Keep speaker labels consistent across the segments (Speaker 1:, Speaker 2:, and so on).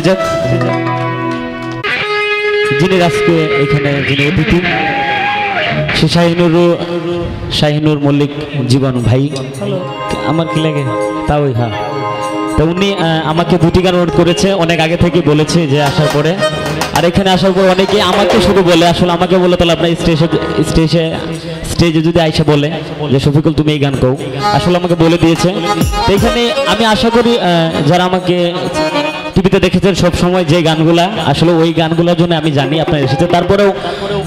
Speaker 1: উত্তেজক যিনি আজকে এখানে যিনি অতিথি, সে শাহিনুর শাহিনুর মল্লিক জীবন ভাই। আমার কি লাগে? তাওই হ্যাঁ তো উনি আমাকে দুটি গান অনুরোধ করেছে, অনেক আগে থেকে বলেছে যে আসার পরে। আর এখানে আসার পর অনেকে আমাকে শুধু বলে, আসলে আমাকে বলে, তাহলে আপনার স্টেজে স্টেজে স্টেজে যদি আইসা বলে যে, শফিকুল, তুমি এই গান গাও। আসলে আমাকে বলে দিয়েছে। তো এখানে আমি আশা করি যারা আমাকে টিভিতে দেখেছেন সব সময় যে গানগুলা, আসলে ওই গানগুলোর জন্য আমি জানি আপনার এসেছে তারপরেও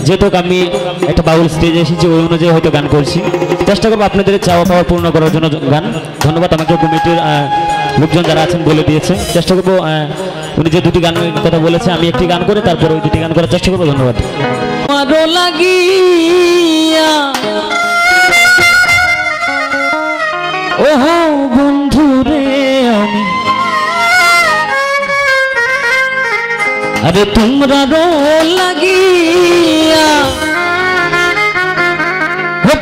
Speaker 1: যেহেতু আমি একটা বাউল স্টেজে এসেছি, ওই অনুযায়ী হয়তো গান করছি। চেষ্টা করব আপনাদের চাওয়া পাওয়া পূর্ণ করার জন্য গান। ধন্যবাদ আমাকে কমিটির লোকজন যারা আছেন বলে দিয়েছে। চেষ্টা করব উনি যে দুটি গানের কথা বলেছে, আমি একটি গান করে, তারপর ওই দুটি গান করার চেষ্টা করব। ধন্যবাদ।
Speaker 2: লাগিয়া। ওহো বন্ধু আরে তোমরা রো লাগিয়া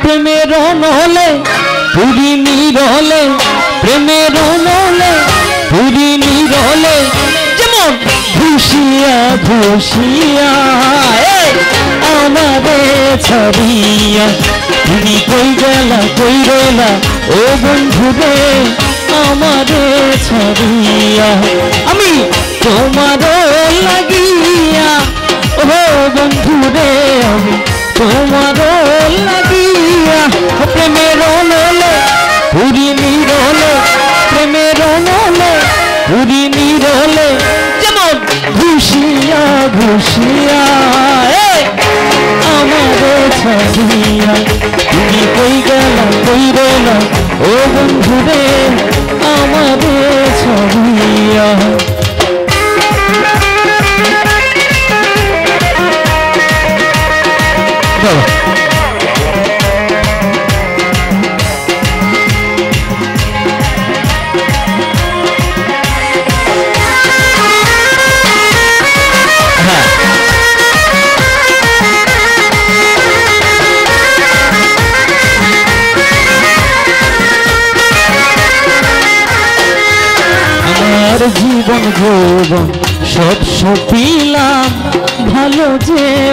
Speaker 2: প্রেমের নহলে পুরি নিরলে প্রেমের নহলে পুরি নিরলে যেমন ঘুষিয়া এই আমাদের ছবিয়া তুমি কই গেলা, কই রইলা, ও বন্ধু রে আমাদের ছবিয়া আমি তোমারও লাগিয়া, ও বন্ধু রে আমি তোমারও লাগিয়া, প্রেমের নলে পুরি নিরলে প্রেমের নলে পুরি নিরলে যেমন ঘুষিয়া ঘুষিয়া আমারে ছাড়িয়া, তুমি কই গেলা, কই রইলা, ও বন্ধু রে আমারে ছাড়িয়া। আমার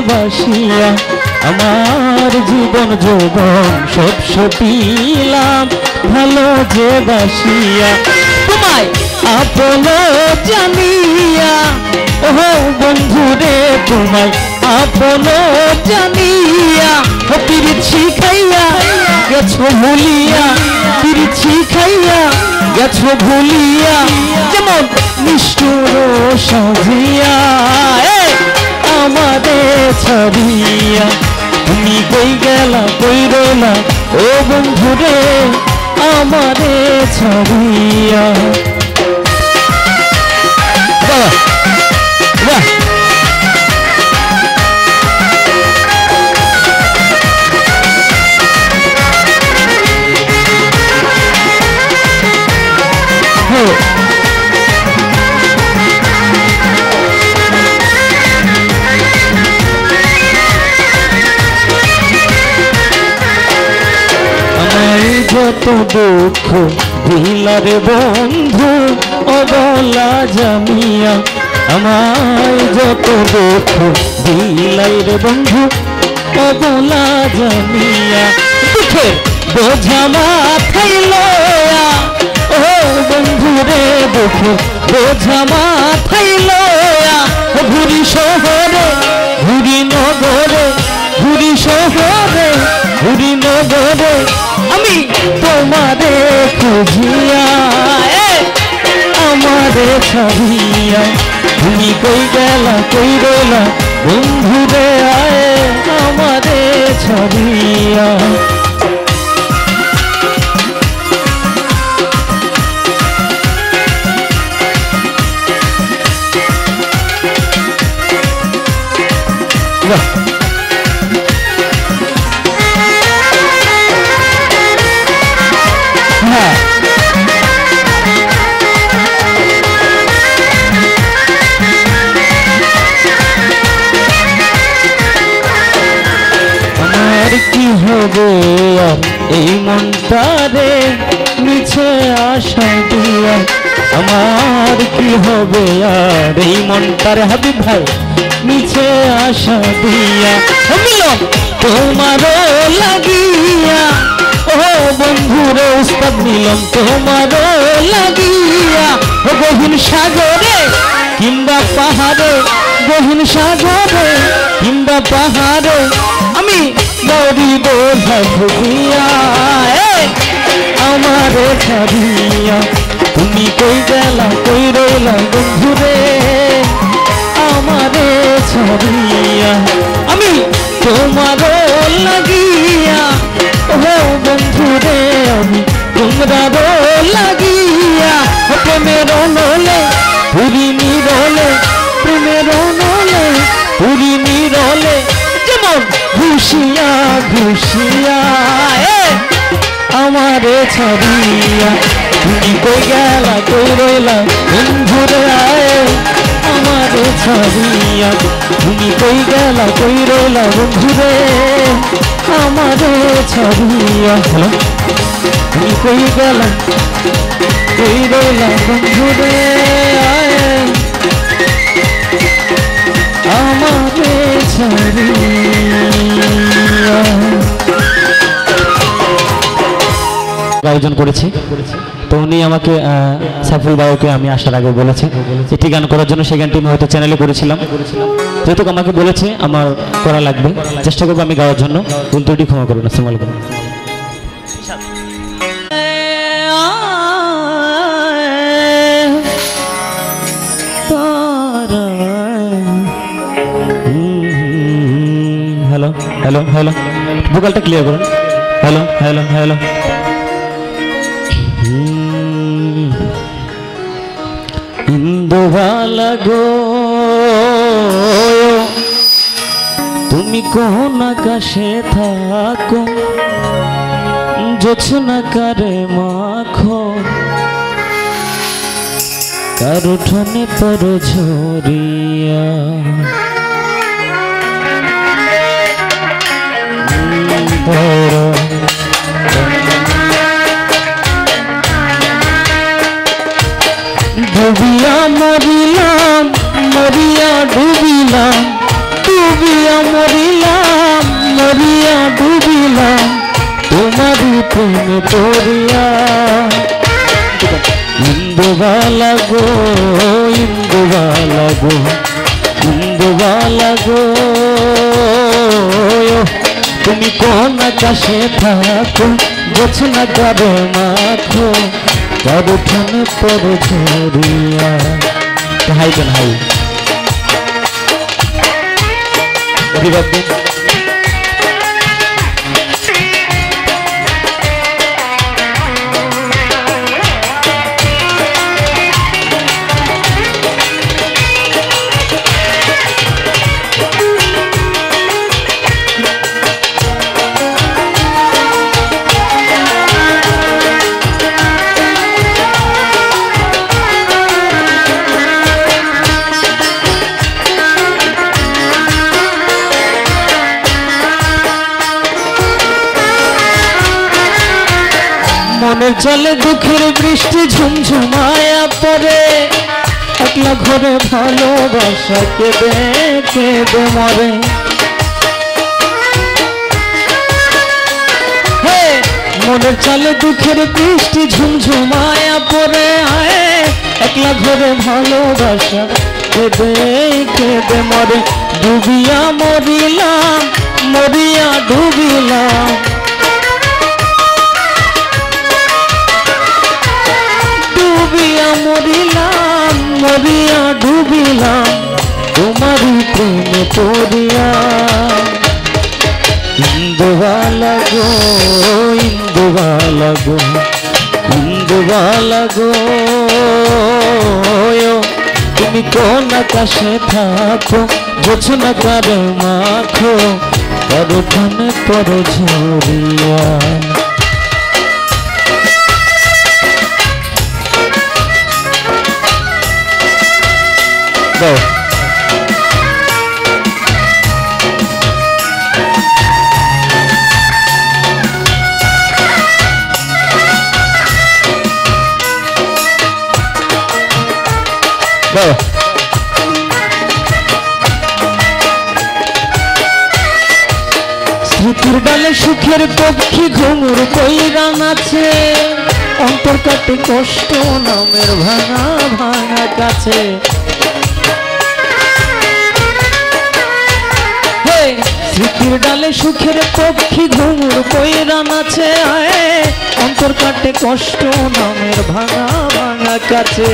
Speaker 2: বাসিয়া আমার জীবন যৌবন সব সপিলাম, ভালো যে বাসিয়া। তোমায় আপন জানিয়া ও বন্ধু রে তোমায় আপন জানিয়া, ও পিরিছি খাইয়া গেছো ভুলিয়া পিরিছি খাইয়া গেছো ভুলিয়া, যেমন নিষ্ঠুর সাজিয়া। আমাদের ছাড়িয়া তুমি কই গেলা কই রইলা ও বন্ধু রে আমারে ছাড়িয়া। বাহ যত দুঃখ দিলার বন্ধু, অবলা জামিয়া, আমায় যত দুঃখ দিলাই রে বন্ধু, অবলা জামিয়া। দুঃখের বোঝা মাথায় লয়া, ও বন্ধু রে দুঃখের বোঝা মাথায় লয়া। তোমারে খুঁজিয়া আমারে ছাড়িয়া। তুমি কই গেলা কই রইলা? বন্ধুরে আয় আমারে ছাড়িয়া। বাহ হবে আর এই মনটারে হাবিব ভাই, মিছে আশা দিয়া। তোমারও লাগিয়া। ও বন্ধুরে উস্তাদ মিলন, তোমারও লাগিয়া। ও গহীন সাগরে কিংবা পাহাড়ে, গহীন সাগরে কিংবা পাহাড়ে আমি মরি বোঝা ভুগিয়া এই আমারে তুমি কই গেলা, কই রইলা বন্ধুরে? আমারে ছাড়িয়া, আমি তোমার লাগিয়া, ও বন্ধুরে, আমি তোমরা লাগিয়া প্রেমের নলে পুরি নিরলে প্রেমের নলে পুরি নিরলে যেমন ঘুষিয়া ঘুষিয়া আমারে ছাড়িয়া তুমি কই গেলা, কই রইলা? বন্ধুরে আয়, আমারে ছাড়িয়া। তুমি কই গেলা, কই রইলা, বন্ধুরে? আমারে ছাড়িয়া। তুমি কই গেলা, কই রইলা, বন্ধুরে আয়? আমারে ছাড়িয়া।
Speaker 1: আয়োজন করেছি। তো উনি আমাকে সাইফুল বাবুকে আমি আসার আগে বলেছে। এটি গান করার জন্য সেই গানটি আমি হয়তো চ্যানেলে করেছিলাম। যেহেতু আমাকে বলেছে আমার করা লাগবে। চেষ্টা করব আমি গাওয়ার জন্য। ত্রুটি ক্ষমা করুন আসসালামু আলাইকুম। হ্যালো হ্যালো হ্যালো ভোকালটা ক্লিয়ার করুন। হ্যালো হ্যালো হ্যালো
Speaker 2: ইন্দুবালা গো। তুমি কোন আকাশে থাকো জোছনা কারে মাখো। কারও ঠনে পর ঝরিয়া। ডুবিয়া মরিলাম, মরিয়া ডুবিলাম, ডুবিয়া মরিলাম, মরিয়া ডুবিলাম, তোমারই প্রেমে পড়িয়া ইন্দুবালা গো ইন্দুবালা গো ইন্দুবালা গো, তুমি কোন আকাশে থাকো গোছনা গাবে মাখো কারও ঠানে পর ঝরিয়া
Speaker 1: হাই দেন হাই। হ্যাপি
Speaker 2: জলে দুঃখের বৃষ্টি ঝুমঝুমায়া পরে একলা ঘরে ভালোবাসা কেঁদে কেঁদে মরে। মনের চালে দুঃখের বৃষ্টি ঝুমঝুমায়া পরে আয়, একলা ঘরে ভালোবাসা কেঁদে কেঁদে মরে। ডুবিয়া মরিলাম, মরিয়া ডুবিলাম। ডুবিয়া মরিলাম, মরিয়া ডুবিলাম, তোমারই প্রেমে পড়িয়া। ইন্দুবালা গো ইন্দুবালা গো ইন্দুবালা গো তুমি কোন আকাশে থাকো জোছনা কারে মাখো, কারও ঠানে পর ঝরিয়া।
Speaker 1: Go. Go. স্মৃতির ডালে সুখের পক্ষী ঘুমুর কইরান আছে অন্তর কাটে কষ্ট, নামের ভাঙা ভাঙা কাছে পাখির ডালে সুখের পক্ষী ঘুমুর কইরা নাচে আয়। অন্তর কাটে কষ্ট, নামের ভাঙা ভাঙা কাছে।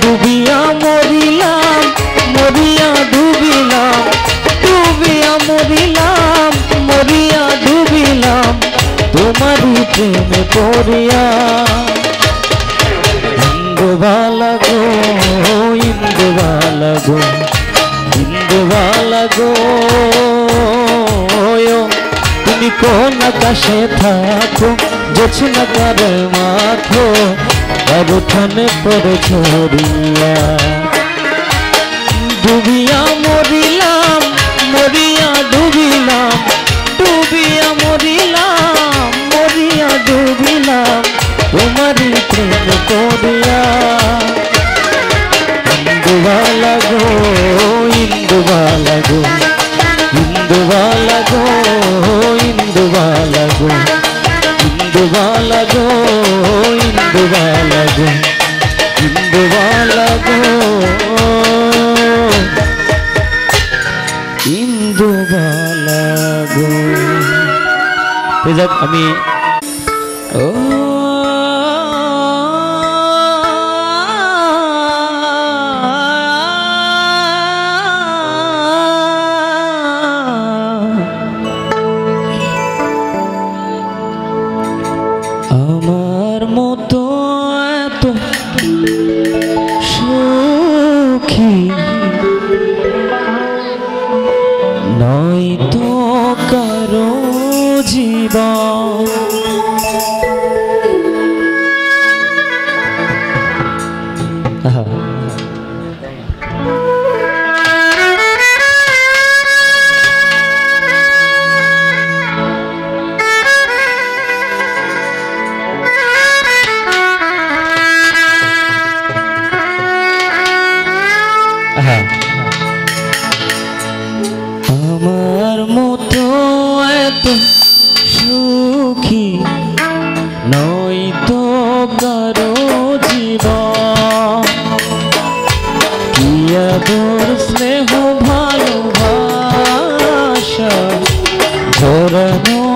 Speaker 1: ডুবিয়া মরিলাম, মরিয়া ডুবিলাম, ডুবিয়া মরিলাম, মরিয়া ডুবিলাম। তোমারই প্রেমে পড়িয়া পাশে থাকো জোছনা তার মাথো আর উঠানে পড়ে ছড়িয়া ডুবিয়া no.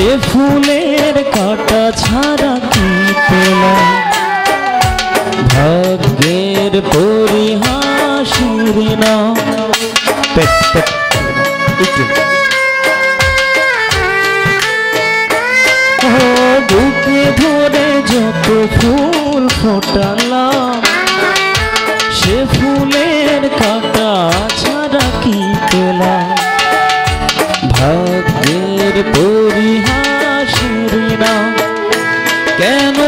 Speaker 1: সে ফুলের কাটা ছাড়া কি তোলা ভাগ্যের পরিহাসির না। পেট বুকে ধরে যত ফুল ফোটালাম, সে ফুলের কাটা ছাড়া কি তোলা ভাগ্যের পরি না। কেন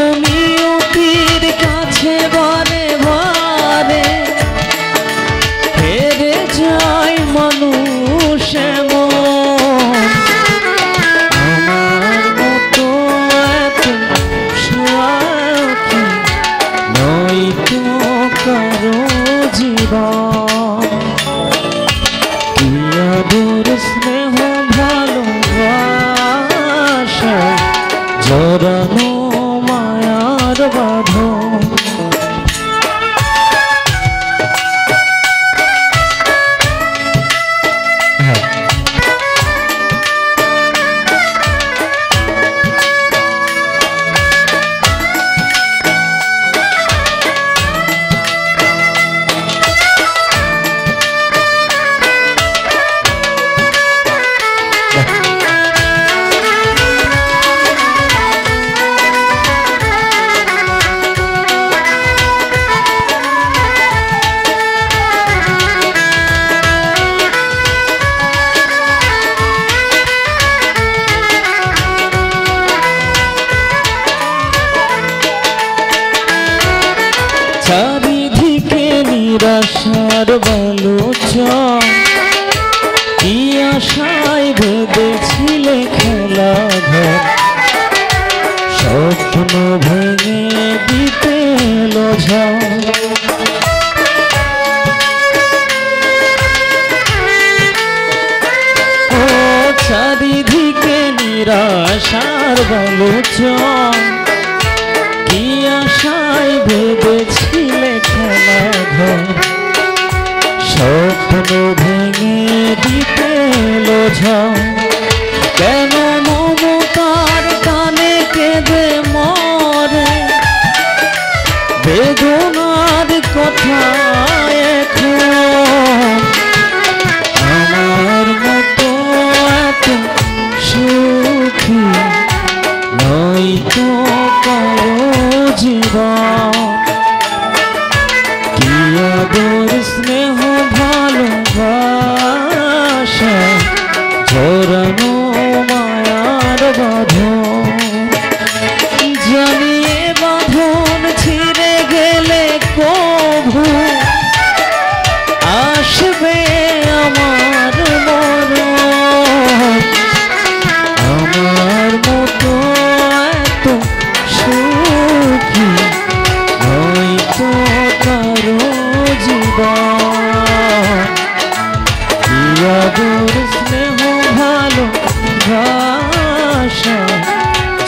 Speaker 2: নিরাশার বালোচন কি আশায় বেঁধেছিলে খেলা ঘর? স্বপ্ন ভেঙে দিতে ও চারিদিকে নিরাশার বালোচন ঝা परम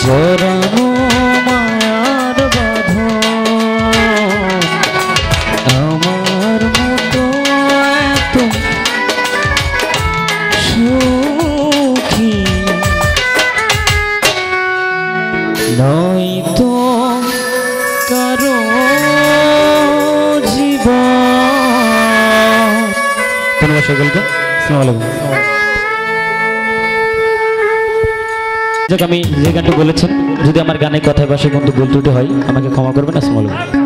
Speaker 2: Joram যাক, আমি যে গানটা বলেছেন, যদি আমার গানে কথায় বাসে বন্ধু ভুল ত্রুটি হয়, আমাকে ক্ষমা করবেন, আসসালাম আলাইকুম।